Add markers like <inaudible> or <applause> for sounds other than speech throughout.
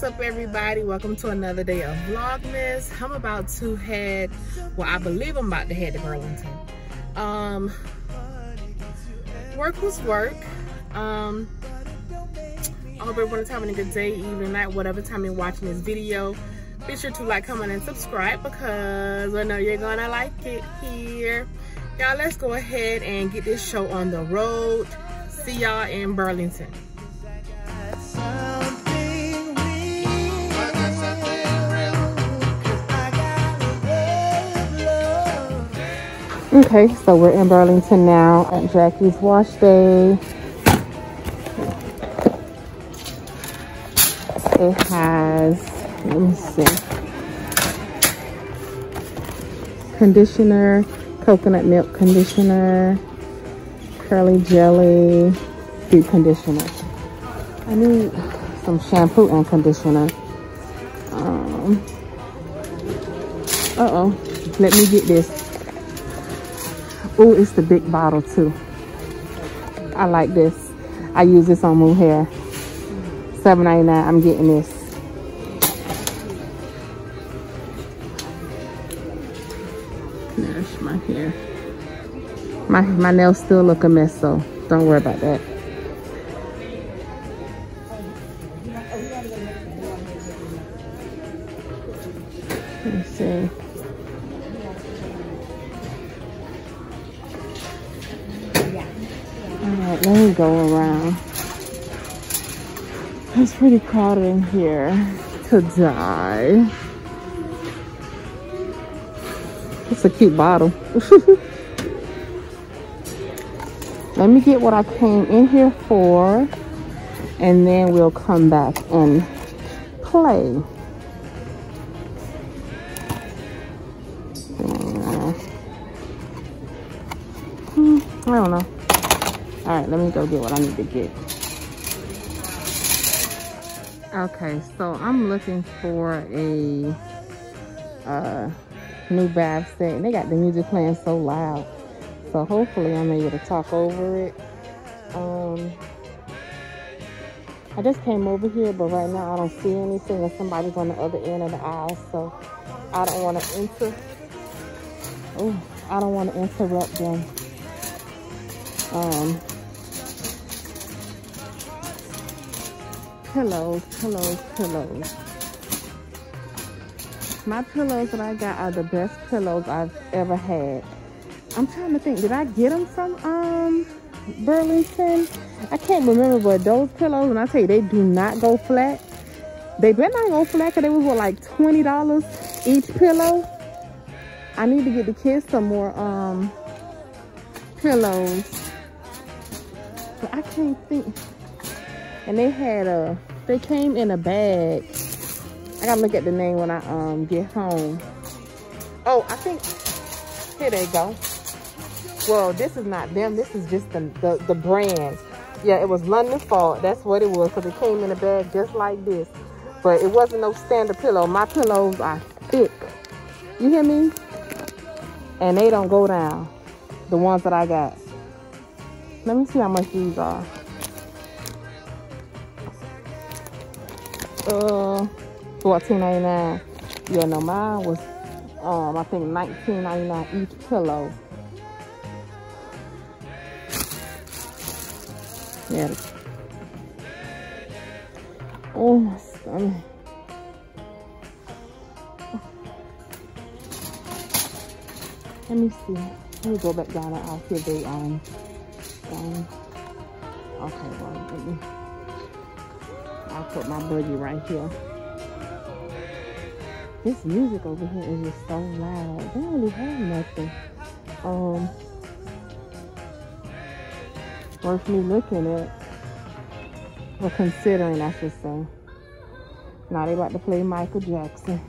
what's up everybody? Welcome to another day of vlogmas. I'm about to head well i believe i'm about to head to burlington. Um work was work. Um i hope everyone's having a good day evening night whatever time you're watching this video. Be sure to like comment and subscribe because i know you're gonna like it here. Y'all let's go ahead and get this show on the road. See y'all in burlington Okay, so we're in Burlington now at Jackie's Wash Day. It has, let me see, conditioner, coconut milk conditioner, curly jelly, deep conditioner. I need some shampoo and conditioner. Um, uh-oh, let me get this. Oh, it's the big bottle too. I like this. I use this on Move Hair. $7.99. I'm getting this. My hair. My my nails still look a mess, so don't worry about that. Pretty crowded in here to die. It's a cute bottle. <laughs> let me get what I came in here for and then we'll come back and play. Hmm, I don't know. All right, let me go get what I need to get. Okay, so I'm looking for a uh, new bath set. And they got the music playing so loud. So hopefully I'm able to talk over it. Um, I just came over here, but right now I don't see anything And somebody's on the other end of the aisle. So I don't want to enter. Oh, I don't want to interrupt them. Um, pillows, pillows, pillows. My pillows that I got are the best pillows I've ever had. I'm trying to think, did I get them from um Burlington? I can't remember, but those pillows, when I tell you, they do not go flat. They better not go flat because they what, like $20 each pillow. I need to get the kids some more um pillows. But I can't think. And they had a, they came in a bag. I gotta look at the name when I um get home. Oh, I think, here they go. Well, this is not them. This is just the, the, the brand. Yeah, it was London Fog. That's what it was. So they came in a bag just like this. But it wasn't no standard pillow. My pillows are thick. You hear me? And they don't go down. The ones that I got. Let me see how much these are. Uh, fourteen ninety nine. Yeah, no, mine was um I think nineteen ninety nine each pillow. Yeah. Oh my stomach. Let me see. Let me go back down and I'll see if they um um okay well let me I'll put my buggy right here. This music over here is just so loud. They don't really have nothing. Um worth me looking at. Or considering I should say. Now they about to play Michael Jackson.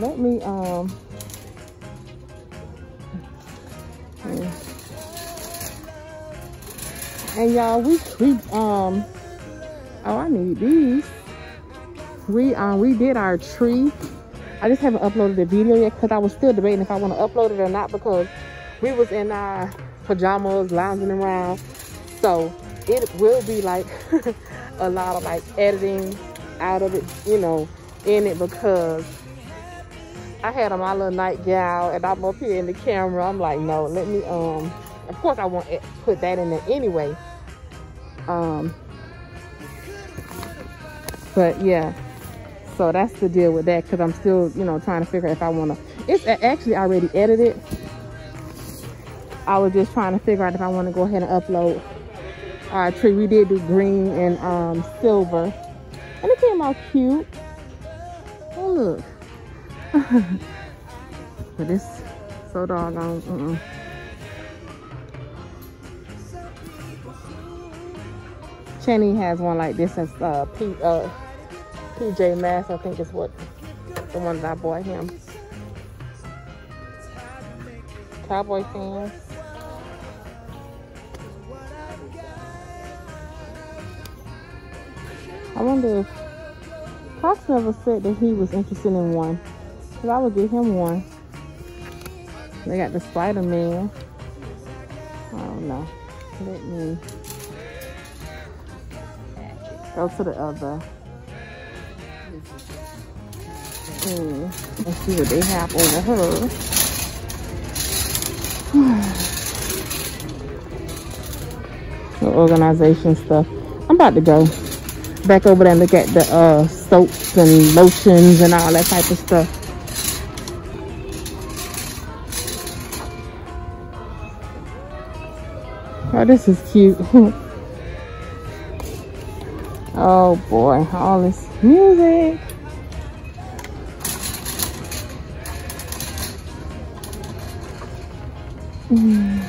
Let me um and y'all we we um oh i need these we um we did our tree i just haven't uploaded the video yet because i was still debating if i want to upload it or not because we was in our pajamas lounging around so it will be like <laughs> a lot of like editing out of it, you know, in it because I had on my little nightgown and I'm up here in the camera. I'm like, no, let me, um, of course I want to put that in there anyway. Um, but yeah, so that's the deal with that because I'm still, you know, trying to figure out if I want to. It's actually already edited. I was just trying to figure out if I want to go ahead and upload our tree. We did do green and um, silver. And it came out cute. Oh, look. <laughs> but it's so doggone. Mm -mm. Chenny has one like this and uh, P, uh, PJ Masks, I think is what the one that I bought him. Cowboy fans. I wonder if Fox never said that he was interested in one. Cause I would give him one. They got the Spider-Man. I don't know. Let me go to the other. Let's see what they have over her. <sighs> the organization stuff. I'm about to go back over there and look at the uh, soaps and lotions and all that type of stuff. Oh, this is cute. <laughs> oh boy, all this music. Mm.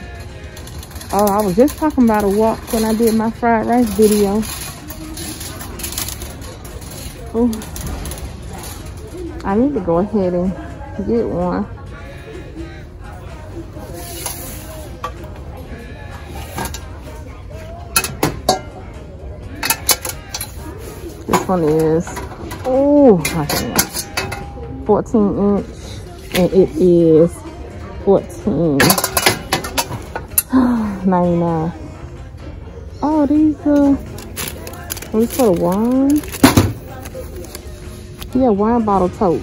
Oh, I was just talking about a wok when I did my fried rice video. Oh, I need to go ahead and get one. This one is, oh, I think 14 inch and it is 14 <sighs> 99 oh these uh these for the wine yeah, wine bottle tote.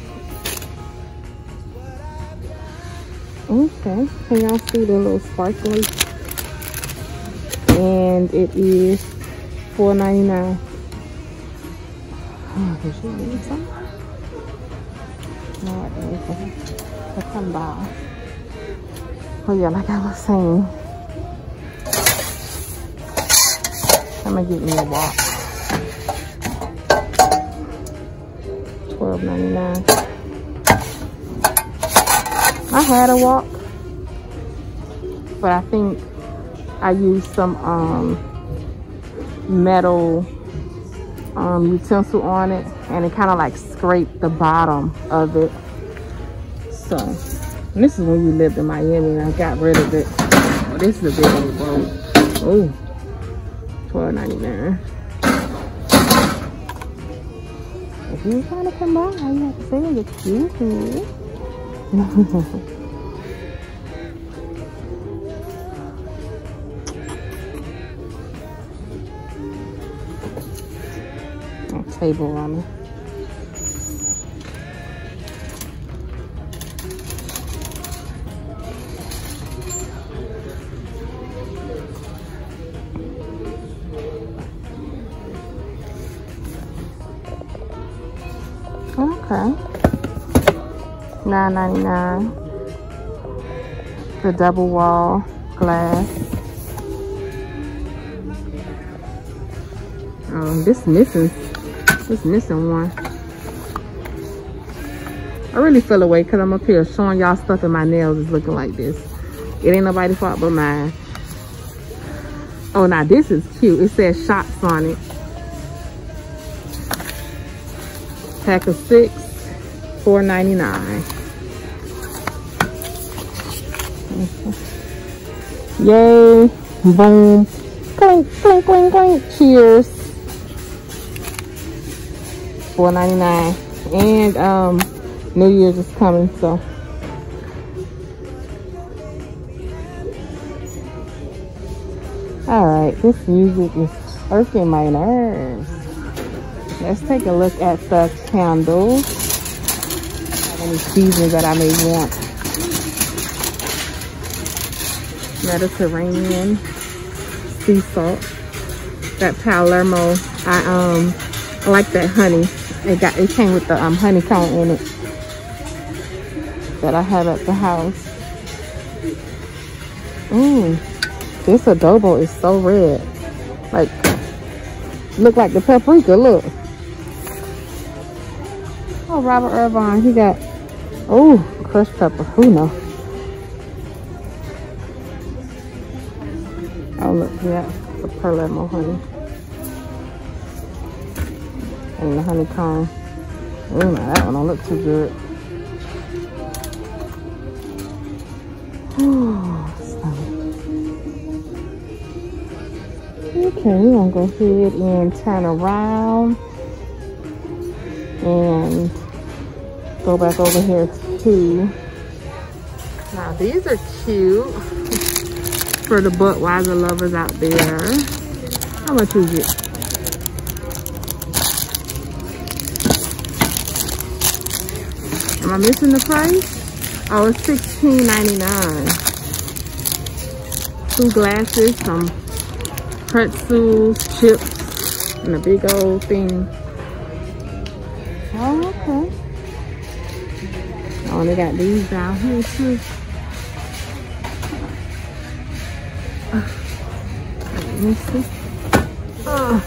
Okay, can y'all see the little sparkly? And it is $4.99. <sighs> Oh, some? No. Let's come by. Oh yeah, like I was saying. I'm gonna get me a wok. $12.99. I had a wok, but I think I used some um, metal um, utensil on it and it kind of like scraped the bottom of it. So, this is when we lived in Miami and I got rid of it. Oh, this is a big old boat. Oh, $12.99. If you're trying to come by, you have to say excuse me. table runner. $9.99. The double wall glass. Um, this missing, this missing one. I really feel away because I'm up here showing y'all stuff and my nails is looking like this. It ain't nobody fault but mine. Oh, now this is cute. It says shots on it. Pack of six four ninety nine. Yay, boom, clink, clink, clink, clink. Cheers. Four ninety nine. And um, New Year's is coming, so. All right, this music is irking my nerves. Let's take a look at the candles. Any seasons that I may want. Mediterranean sea salt. That Palermo. I um I like that honey. It got it came with the um honeycomb in it that I have at the house. Mmm. This adobo is so red. Like look like the paprika, look. Oh, Robert Irvine, he got, oh, crushed pepper, who knows? Oh, look, yeah, the Palermo honey. And the honeycomb. Oh, that one don't look too good. <sighs> okay, we're gonna go ahead and turn around and go back over here too. Now these are cute for the Budweiser lovers out there. How much is it? Am I missing the price? Oh, it's $16.99. Two glasses, some pretzels, chips, and a big old thing. Oh, okay. Oh, they got these down here too. Oh.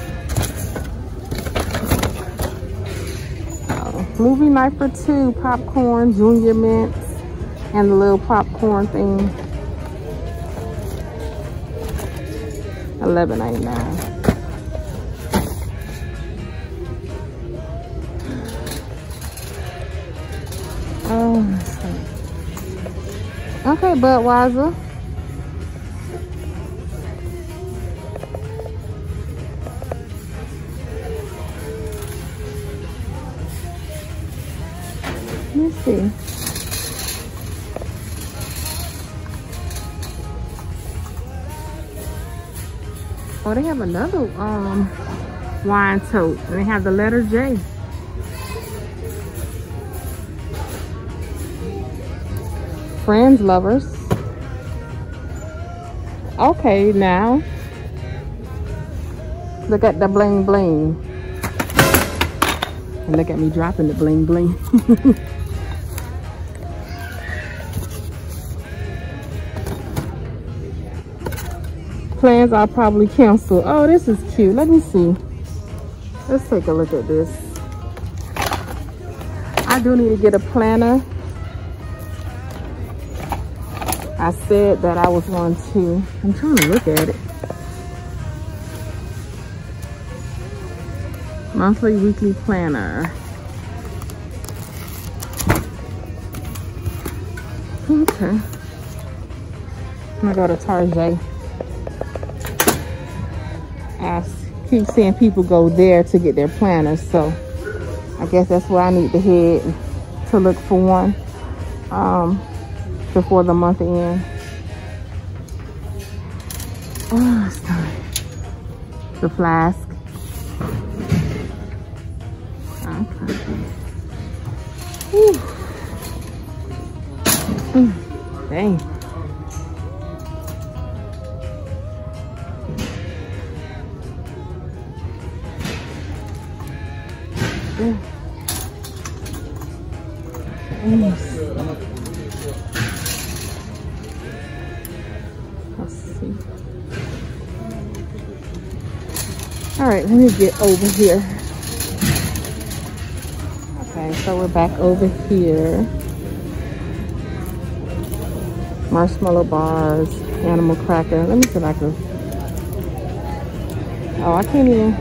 oh. Movie night for two, popcorn, junior mints, and the little popcorn thing. Eleven ninety nine. Okay, Budweiser. Let's see. Oh, they have another um wine tote. And they have the letter J. friends, lovers. Okay, now. Look at the bling bling. And look at me dropping the bling bling. <laughs> Plans I'll probably cancel. Oh, this is cute. Let me see. Let's take a look at this. I do need to get a planner I said that I was going to, I'm trying to look at it. Monthly, weekly planner. Okay. I'm gonna go to Target. I keep seeing people go there to get their planners, so I guess that's where I need to head to look for one. Um, before the month end. Oh. The flask. Okay. Mm, dang. All right, let me get over here. Okay, so we're back over here. Marshmallow bars, animal cracker. Let me see if I can. Oh, I can't even.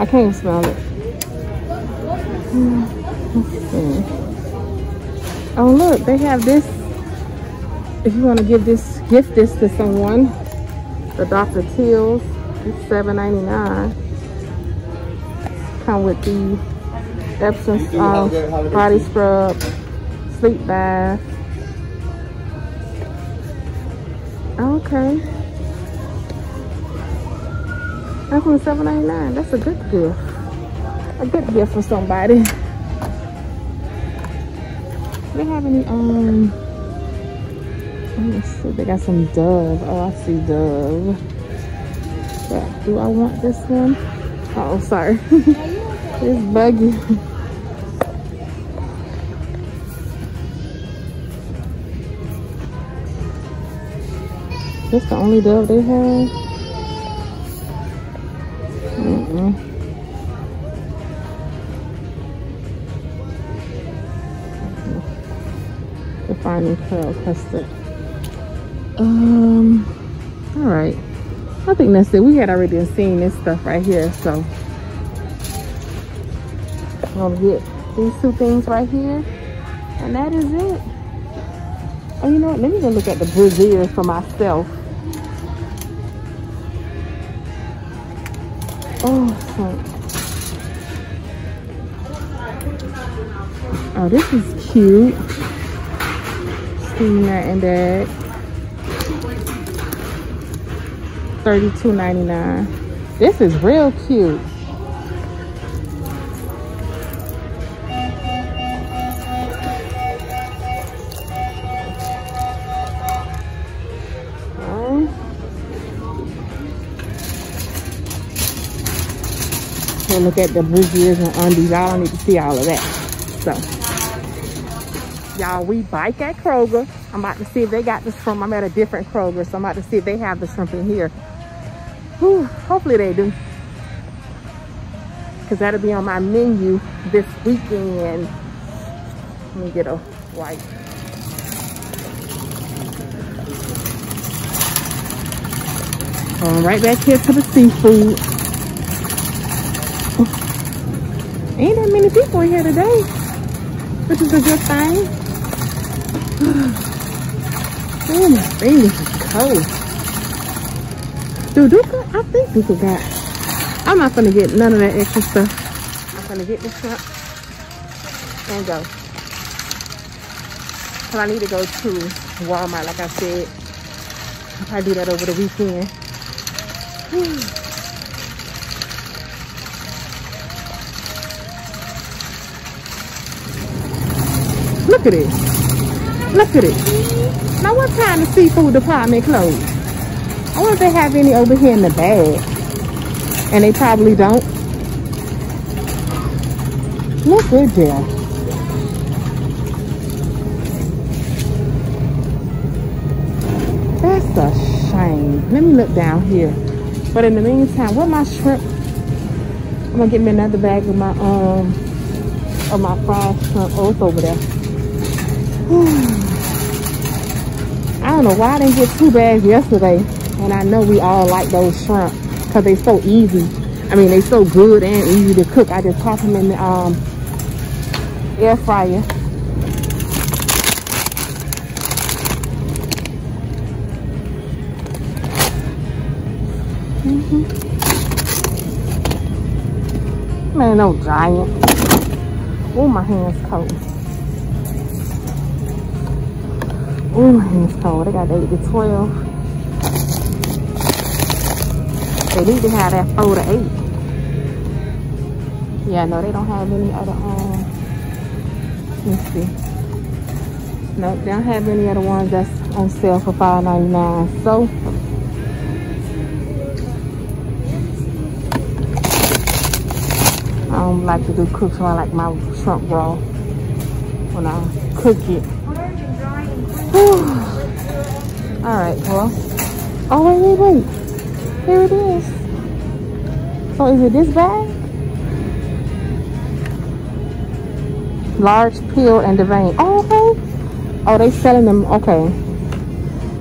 I can't even smell it. Hmm, oh, look, they have this. If you want to give this, gift this to someone, the Dr. Teal's. It's $7.99. Come with the Epsom uh, body scrub, sleep bath. Okay. That's only seven ninety nine. That's a good gift. A good gift for somebody. <laughs> Do they have any um they got some Dove. Oh, I see Dove. But do I want this one? Oh, sorry. <laughs> it's buggy. This the only Dove they have? Mm -mm. Defining Pearl Custard. Um, all right. I think that's it. We had already seen this stuff right here, so I'm gonna get these two things right here, and that is it. Oh, you know what? Let me go look at the braziers for myself. Oh, Oh, this is cute. Steam that and that. $32.99. This is real cute. And look at the braziers and undies. Y'all don't need to see all of that. So, y'all, we bike at Kroger. I'm about to see if they got this from, I'm at a different Kroger, so I'm about to see if they have the shrimp in here. Whew, hopefully they do. Because that'll be on my menu this weekend. Let me get a white. Going right back here to the seafood. Ain't that many people in here today, which is a good thing. oh, my fingers are cold. Dude, Duka, I think Duka got, I'm not gonna get none of that extra stuff. I'm gonna get this shrimp and go. So I need to go to Walmart, like I said. I'll probably do that over the weekend. Look at it. Look at it. Now what time the seafood department closed? I wonder if they have any over here in the bag. And they probably don't. Look good there. That's a shame. Let me look down here. But in the meantime, what my shrimp? I'm gonna get me another bag of my um of my fried shrimp. Oh, it's over there. <sighs> I don't know why I didn't get two bags yesterday. And I know we all like those shrimp because they're so easy. I mean, they're so good and easy to cook. I just pop them in the um, air fryer. Mm -hmm. Man, no giant. Oh, my hand's cold. Oh, my hand's cold. I got 8 to 12. They need to have that four to eight. Yeah, no, they don't have any other, um, let's see. No, they don't have any other ones that's on sale for five ninety nine. So, I don't like to do cook, so I like my shrimp raw when I cook it. <sighs> All right, well. Oh, wait, wait, wait. Here it is. So is it this bag? Large peel and the. Oh, okay. Oh, they selling them. Okay.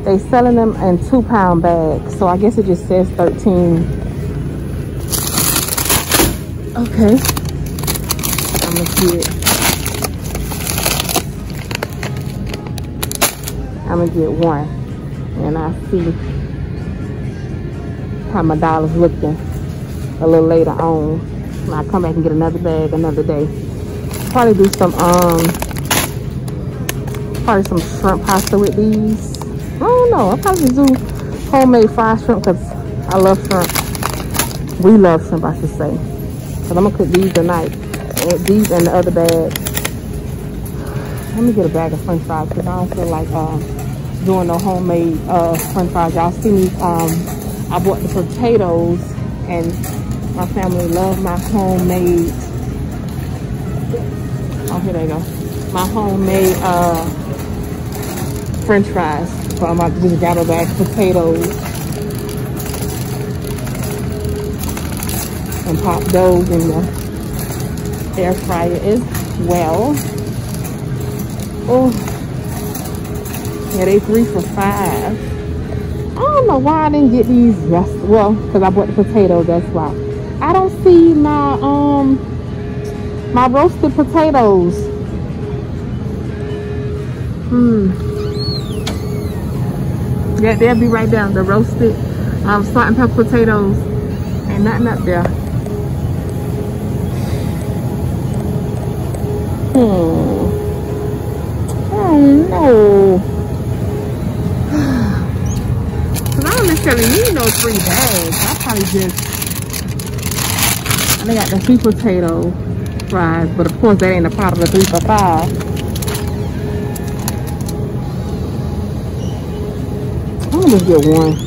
They selling them in two pound bags. So I guess it just says 13. Okay. I'm gonna get. I'm gonna get one. And I see how my dollar's looking a little later on. When I come back and get another bag another day. Probably do some um probably some shrimp pasta with these. I don't know. I'll probably do homemade fried shrimp because I love shrimp. We love shrimp, I should say. Cause I'm gonna cook these tonight. And These and the other bag. Let me get a bag of french fries because I don't feel like uh, doing no homemade uh, french fries. Y'all see me, um, I bought the potatoes and my family love my homemade, oh here they go, my homemade uh, french fries. So I'm about to just gather bag potatoes and pop those in the air fryer as well. Oh, yeah, they three for five. I don't know why I didn't get these rest well, because I bought the potatoes, that's why. I don't see my um my roasted potatoes. Hmm. Yeah, they'll be right down. The roasted um, salt and pepper potatoes. Ain't nothing up there. Hmm. Oh no. I don't necessarily need no three bags. I probably just they got the sweet potato fries, but of course that ain't a part of the three for five. I'm gonna get one.